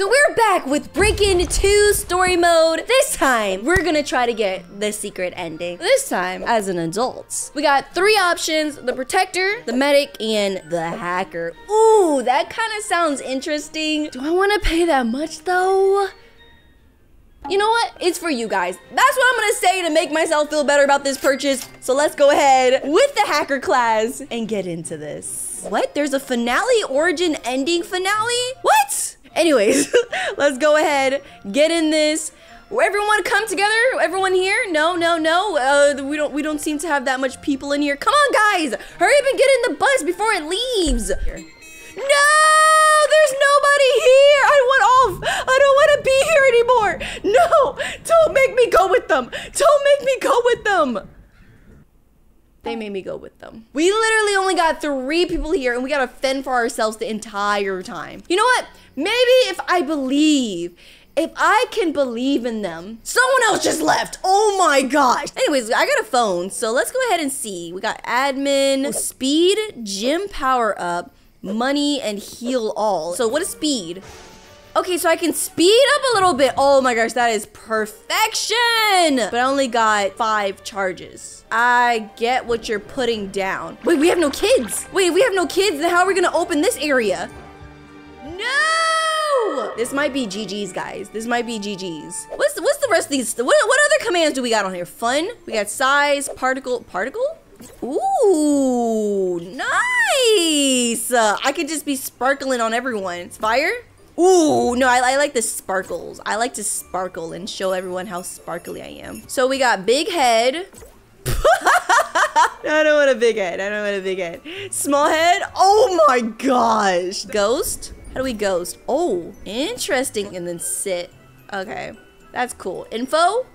So we're back with Break-In 2 story mode. This time, we're gonna try to get the secret ending. This time, as an adult. We got three options, the protector, the medic, and the hacker. Ooh, that kind of sounds interesting. Do I wanna pay that much though? You know what? It's for you guys. That's what I'm gonna say to make myself feel better about this purchase. So let's go ahead with the hacker class and get into this. What? There's a finale origin ending finale? What? Anyways, let's go ahead, get in this. Everyone come together. Everyone here? No, no, no. Uh, we don't. We don't seem to have that much people in here. Come on, guys! Hurry up and get in the bus before it leaves. No, there's nobody here. I want off. I don't want to be here anymore. No, don't make me go with them. Don't make me go with them. They made me go with them. We literally only got three people here and we gotta fend for ourselves the entire time. You know what? Maybe if I believe, if I can believe in them. Someone else just left. Oh my gosh. Anyways, I got a phone, so let's go ahead and see. We got admin, speed, gym power up, money, and heal all. So what is speed? Okay, so I can speed up a little bit. Oh my gosh, that is perfection. But I only got five charges. I get what you're putting down. Wait, we have no kids. Wait, we have no kids. Then how are we gonna open this area? No! This might be GG's, guys. This might be GG's. What's what's the rest of these? What, what other commands do we got on here? Fun? We got size, particle, particle? Ooh, nice. Uh, I could just be sparkling on everyone. It's fire? Ooh, no, I, I like the sparkles. I like to sparkle and show everyone how sparkly I am. So we got big head. I don't want a big head. I don't want a big head. Small head. Oh my gosh. Ghost. How do we ghost? Oh, interesting. And then sit. Okay, that's cool. Info.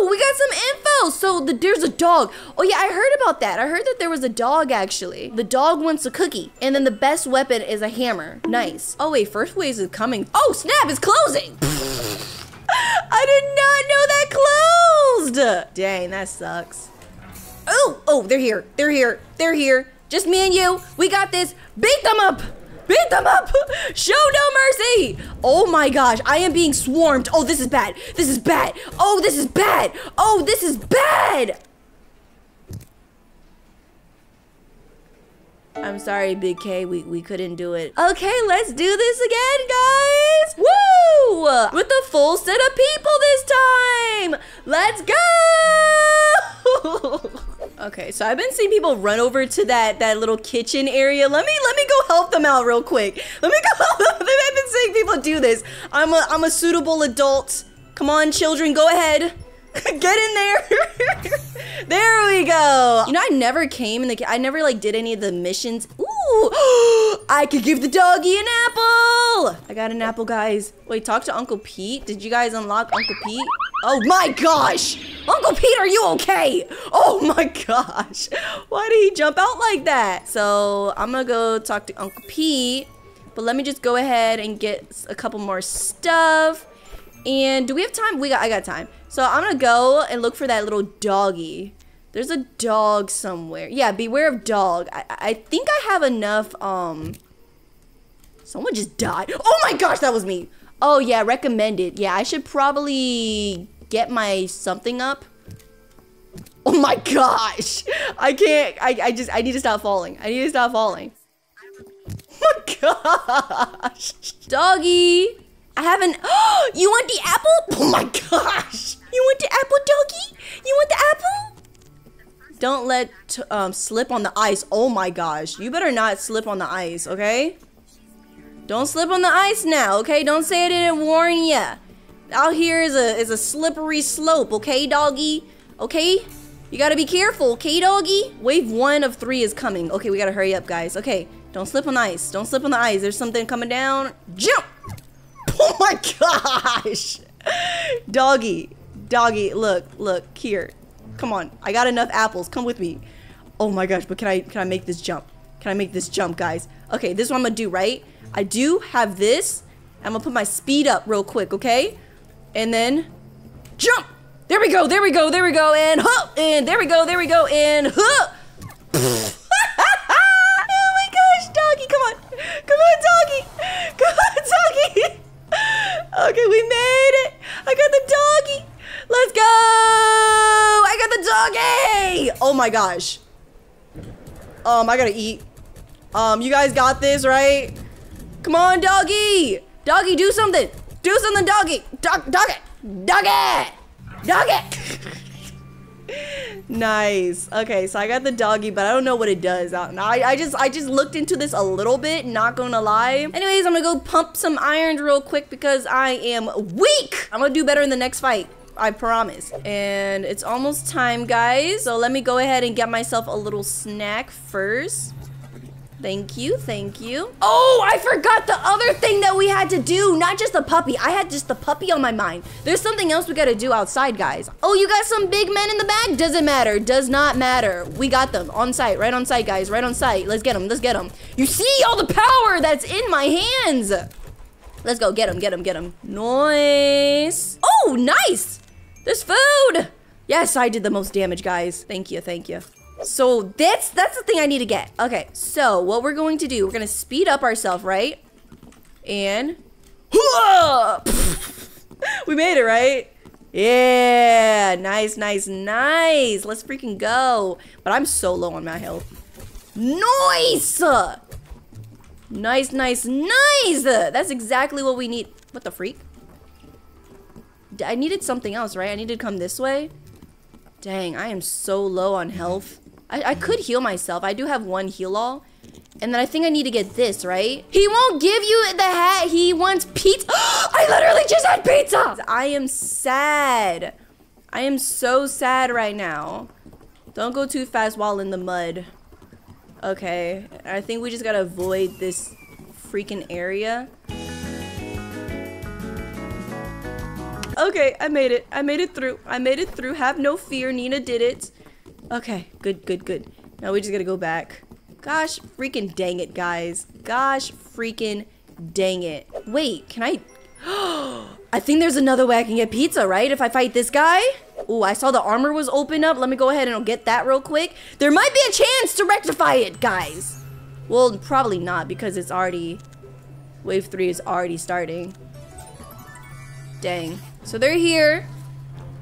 Oh, we got some info. So the, there's a dog. Oh yeah, I heard about that. I heard that there was a dog actually. The dog wants a cookie. And then the best weapon is a hammer. Nice. Oh wait, first waves is coming. Oh snap, it's closing. I did not know that closed. Dang, that sucks. Oh, oh, they're here. They're here. They're here. Just me and you. We got this. Beat them up. Beat them up! Show no mercy! Oh my gosh, I am being swarmed. Oh, this is bad. This is bad. Oh, this is bad. Oh, this is bad! I'm sorry, Big K. We, we couldn't do it. Okay, let's do this again, guys! Woo! With a full set of people this time! Let's go! okay, so I've been seeing people run over to that, that little kitchen area. Let me let me go help them out real quick. Let me go help them. I've been seeing people do this. I'm a I'm a suitable adult. Come on, children, go ahead. Get in there. there we go. You know, I never came in the. I never like did any of the missions. Ooh, I could give the doggy an apple. I got an apple, guys. Wait, talk to Uncle Pete. Did you guys unlock Uncle Pete? Oh my gosh! Uncle Pete, are you okay? Oh my gosh. Why did he jump out like that? So I'm gonna go talk to Uncle Pete. But let me just go ahead and get a couple more stuff. And do we have time? We got I got time. So I'm gonna go and look for that little doggy. There's a dog somewhere. Yeah, beware of dog. I, I think I have enough, um... Someone just died. Oh my gosh, that was me. Oh yeah, recommended. Yeah, I should probably get my something up. Oh my gosh. I can't, I, I just, I need to stop falling. I need to stop falling. Oh my gosh. Doggy. I haven't, oh, you want the apple? Oh my gosh. You want the apple, doggy? You want the apple? Don't let um, slip on the ice. Oh my gosh. You better not slip on the ice, okay? Don't slip on the ice now, okay? Don't say I didn't warn ya. Out here is a is a slippery slope, okay, doggy? Okay? You gotta be careful, okay, doggy? Wave one of three is coming. Okay, we gotta hurry up, guys. Okay, don't slip on the ice. Don't slip on the ice. There's something coming down. Jump! Oh my gosh! Doggy, doggy, look, look, here. Come on, I got enough apples. Come with me. Oh my gosh, but can I can I make this jump? Can I make this jump, guys? Okay, this is what I'm gonna do, right? I do have this. I'm gonna put my speed up real quick, okay? And then jump! There we go, there we go, there we go, and huh! And there we go, there we go, and huh! oh my gosh, doggy, come on! Come on, doggy! Come on, doggy! okay, we made it! I got the doggy! Let's go! I got the doggy! Oh my gosh. Um, I gotta eat. Um, you guys got this, right? Come on, doggy! Doggy, do something! Do something, doggy! Dog, doggy! Doggy! Doggy! nice. Okay, so I got the doggy, but I don't know what it does. I, I just I just looked into this a little bit, not gonna lie. Anyways, I'm gonna go pump some irons real quick because I am weak. I'm gonna do better in the next fight. I promise. And it's almost time, guys. So let me go ahead and get myself a little snack first. Thank you, thank you. Oh, I forgot the other thing that we had to do. Not just the puppy. I had just the puppy on my mind. There's something else we gotta do outside, guys. Oh, you got some big men in the bag? Doesn't matter. Does not matter. We got them on site. Right on site, guys. Right on site. Let's get them. Let's get them. You see all the power that's in my hands. Let's go. Get him, get him, get him. Nice. Oh, nice. There's food. Yes, I did the most damage, guys. Thank you, thank you. So that's that's the thing I need to get. Okay, so what we're going to do, we're gonna speed up ourselves, right? And we made it, right? Yeah, nice, nice, nice. Let's freaking go. But I'm so low on my health. Nice! Nice, nice, nice! That's exactly what we need. What the freak? I needed something else, right? I needed to come this way. Dang, I am so low on health. I, I could heal myself. I do have one heal all. And then I think I need to get this, right? He won't give you the hat. He wants pizza. I literally just had pizza. I am sad. I am so sad right now. Don't go too fast while in the mud. Okay. I think we just gotta avoid this freaking area. Okay, I made it. I made it through. I made it through. Have no fear. Nina did it. Okay, good, good, good. Now we just gotta go back. Gosh freaking dang it, guys. Gosh freaking dang it. Wait, can I... I think there's another way I can get pizza, right? If I fight this guy? Oh, I saw the armor was open up. Let me go ahead and get that real quick. There might be a chance to rectify it, guys. Well, probably not because it's already... Wave 3 is already starting. Dang. So they're here.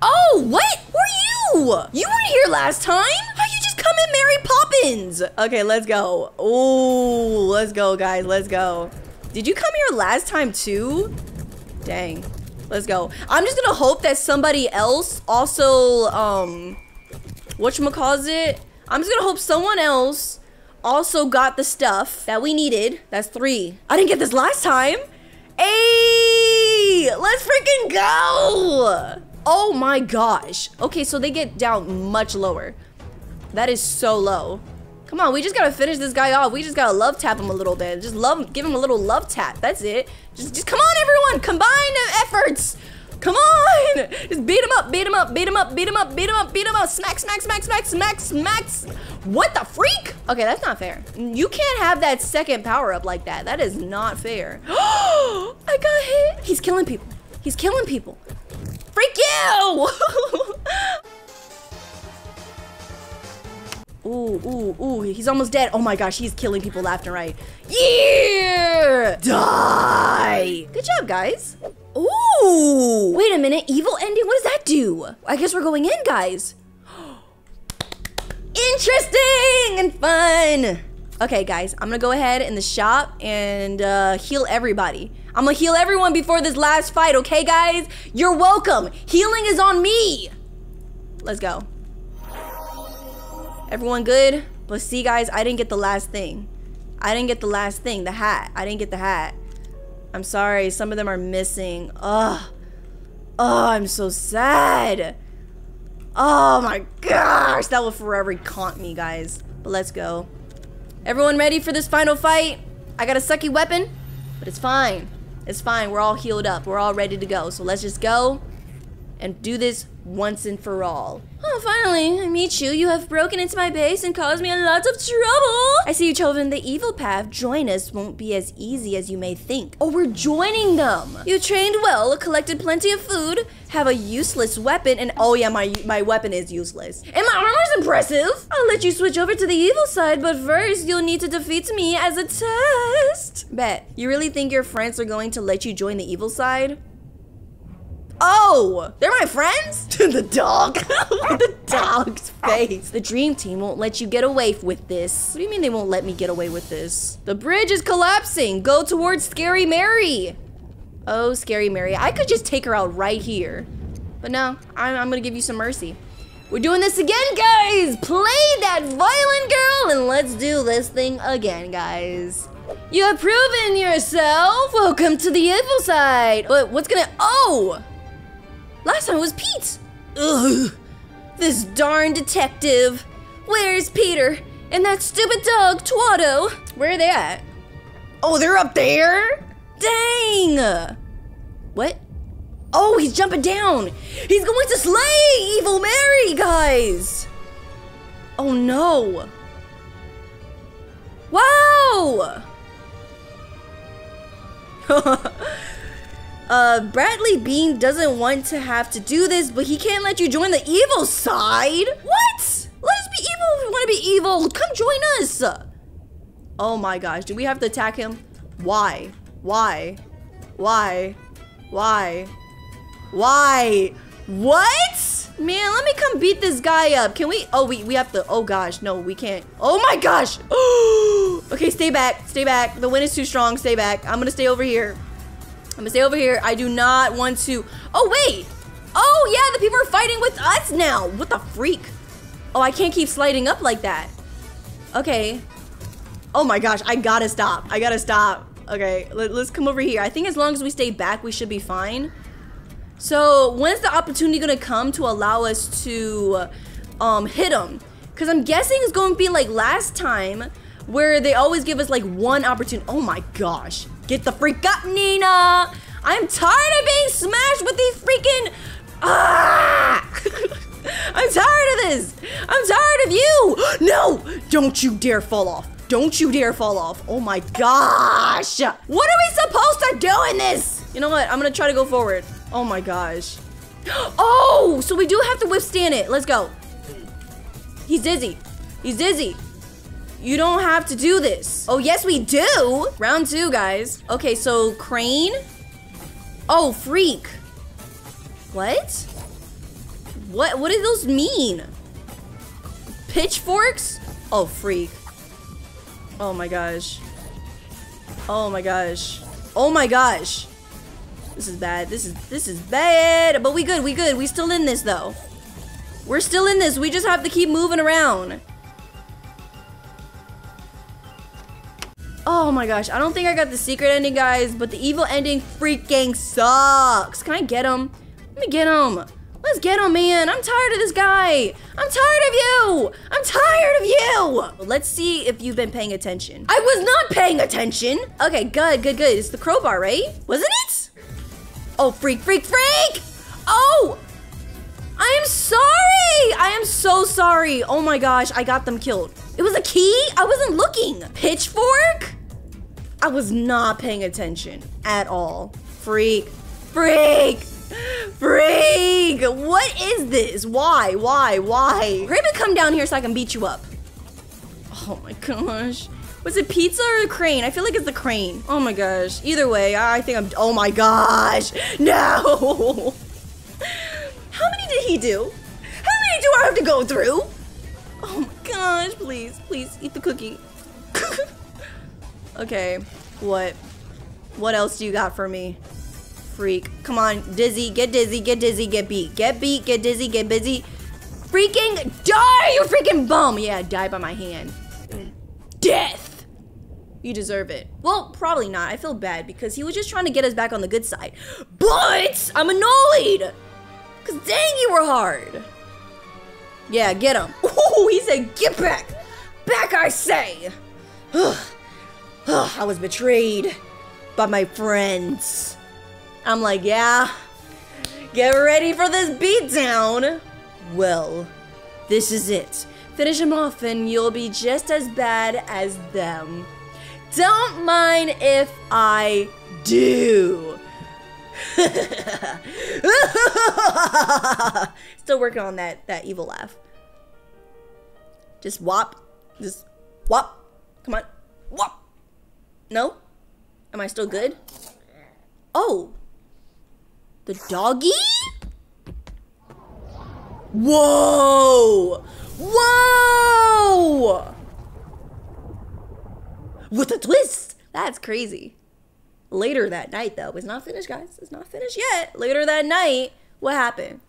Oh, what? Who are you? You weren't here last time. How you just come in Mary Poppins? Okay, let's go. Oh, let's go, guys. Let's go. Did you come here last time too? Dang. Let's go. I'm just gonna hope that somebody else also, um, whatchamacallit? I'm just gonna hope someone else also got the stuff that we needed. That's three. I didn't get this last time. Hey, let's freaking go. Oh my gosh. Okay, so they get down much lower. That is so low. Come on, we just gotta finish this guy off. We just gotta love tap him a little bit. Just love, give him a little love tap. That's it. Just, just come on, everyone. Combine efforts. Come on. Just beat him up, beat him up, beat him up, beat him up, beat him up, beat him up. Smack, smack, smack, smack, smack, smack. What the freak? Okay, that's not fair. You can't have that second power up like that. That is not fair. I got hit. He's killing people. He's killing people. Freak you! ooh, ooh, ooh, he's almost dead. Oh my gosh, he's killing people left and right. Yeah! Die! Good job, guys. Ooh! Wait a minute, evil ending? What does that do? I guess we're going in, guys. Interesting and fun! Okay, guys, I'm gonna go ahead in the shop and uh, heal everybody. I'm gonna heal everyone before this last fight, okay, guys? You're welcome. Healing is on me. Let's go. Everyone good? But see, guys, I didn't get the last thing. I didn't get the last thing, the hat. I didn't get the hat. I'm sorry, some of them are missing. Ugh. Oh, I'm so sad. Oh my gosh, that will forever haunt me, guys. But let's go. Everyone ready for this final fight? I got a sucky weapon, but it's fine. It's fine. We're all healed up. We're all ready to go. So let's just go and do this once and for all. Oh, finally, I meet you. You have broken into my base and caused me a lot of trouble. I see you chosen the evil path. Join us won't be as easy as you may think. Oh, we're joining them. You trained well, collected plenty of food, have a useless weapon, and oh yeah, my my weapon is useless. And my armor's impressive. I'll let you switch over to the evil side, but first you'll need to defeat me as a test. Bet. You really think your friends are going to let you join the evil side? Oh, they're my friends? the dog. the dog's face. The dream team won't let you get away with this. What do you mean they won't let me get away with this? The bridge is collapsing. Go towards Scary Mary. Oh, Scary Mary. I could just take her out right here. But no, I'm, I'm gonna give you some mercy. We're doing this again, guys! Play that violent girl and let's do this thing again, guys. You have proven yourself! Welcome to the evil side! But what's gonna- Oh! Last time it was Pete! Ugh! This darn detective! Where's Peter? And that stupid dog, Twatto? Where are they at? Oh, they're up there? Dang! What? Oh, he's jumping down! He's going to slay Evil Mary, guys! Oh no! Wow! uh, Bradley Bean doesn't want to have to do this, but he can't let you join the evil side? What? Let us be evil if we want to be evil. Come join us! Oh my gosh, do we have to attack him? Why? Why? Why? Why? Why? What? Man, let me come beat this guy up. Can we? Oh, we, we have to. Oh gosh, no, we can't. Oh my gosh. okay, stay back. Stay back. The wind is too strong. Stay back. I'm gonna stay over here. I'm gonna stay over here. I do not want to. Oh, wait. Oh, yeah, the people are fighting with us now. What the freak? Oh, I can't keep sliding up like that. Okay. Oh my gosh, I gotta stop. I gotta stop. Okay, let, us come over here. I think as long as we stay back, we should be fine. So when's the opportunity gonna come to allow us to um, hit them? Because I'm guessing it's to be like last time where they always give us like one opportunity. Oh my gosh. Get the freak up, Nina! I'm tired of being smashed with these freaking... Ah! I'm tired of this! I'm tired of you! No! Don't you dare fall off. Don't you dare fall off. Oh my gosh! What are we supposed to do in this? You know what? I'm gonna try to go forward. Oh my gosh. Oh, so we do have to withstand it. Let's go. He's dizzy. He's dizzy. You don't have to do this. Oh, yes, we do. Round two, guys. Okay, so crane. Oh, freak. What? What, what do those mean? Pitchforks? Oh, freak. Oh my gosh. Oh my gosh. Oh my gosh. This is bad. This is this is bad. But we good. We good. We still in this though. We're still in this. We just have to keep moving around. Oh my gosh. I don't think I got the secret ending, guys. But the evil ending freaking sucks. Can I get him? Let me get him. Let's get him, man. I'm tired of this guy. I'm tired of you. I'm tired of you. Let's see if you've been paying attention. I was not paying attention. Okay, good, good, good. It's the crowbar, right? Wasn't it? Oh, freak, freak, freak! Oh! I am sorry! I am so sorry. Oh my gosh, I got them killed. It was a key? I wasn't looking. Pitchfork? I was not paying attention at all. Freak. Freak! Freak! What is this? Why? Why? Why? Up come down here so I can beat you up. Oh my gosh. Was it pizza or the crane? I feel like it's the crane. Oh my gosh. Either way, I think I'm. Oh my gosh. No. How many did he do? How many do I have to go through? Oh my gosh. Please, please eat the cookie. Okay. What? What else do you got for me? Freak. Come on. Dizzy. Get dizzy. Get dizzy. Get beat. Get beat. Get dizzy. Get busy. Freaking die, you freaking bum. Yeah, die by my hand. Death. You deserve it. Well, probably not. I feel bad because he was just trying to get us back on the good side. But I'm annoyed! Because dang, you were hard. Yeah, get him. Oh, he said, get back! Back, I say! I was betrayed by my friends. I'm like, yeah, get ready for this beatdown. Well, this is it. Finish him off and you'll be just as bad as them. Don't mind if I do. Still working on that that evil laugh. Just whop. Just whop. Come on. Whop. No? Am I still good? Oh. The doggy? Whoa! Whoa! With a twist! That's crazy. Later that night, though, it's not finished, guys. It's not finished yet. Later that night, what happened?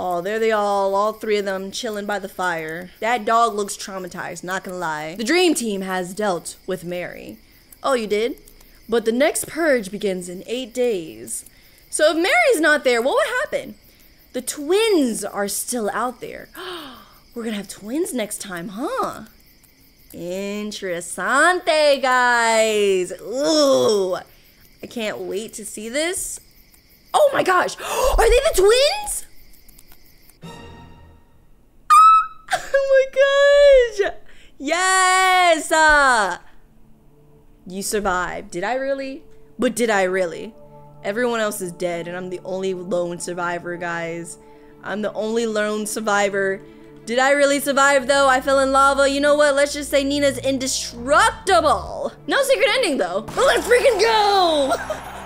Oh, there they all, all three of them chilling by the fire. That dog looks traumatized, not gonna lie. The dream team has dealt with Mary. Oh, you did? But the next purge begins in eight days. So if Mary's not there, what would happen? The twins are still out there. We're gonna have twins next time, huh? Interessante, guys. Ooh. I can't wait to see this. Oh my gosh. Are they the twins? You survived. Did I really? But did I really? Everyone else is dead, and I'm the only lone survivor, guys. I'm the only lone survivor. Did I really survive though? I fell in lava. You know what? Let's just say Nina's indestructible. No secret ending though. Let's freaking go!